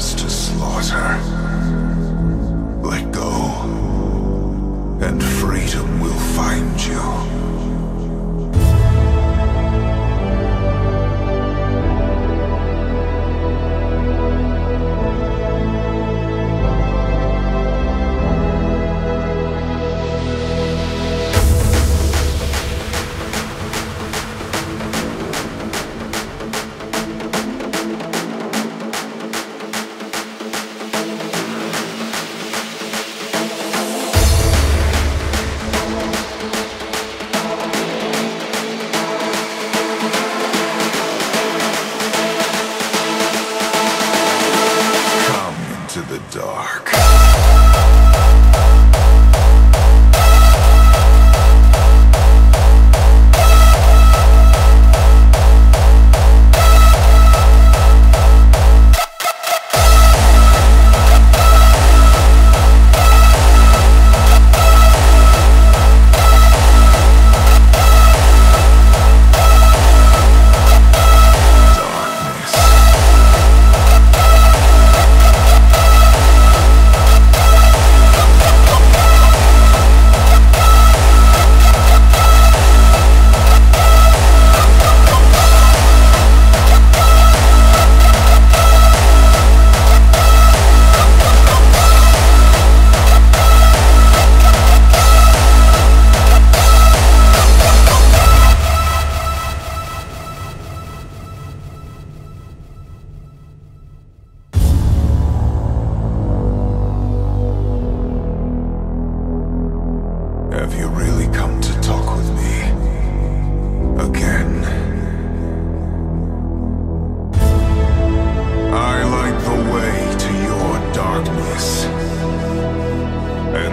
lambs to slaughter.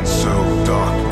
so dark.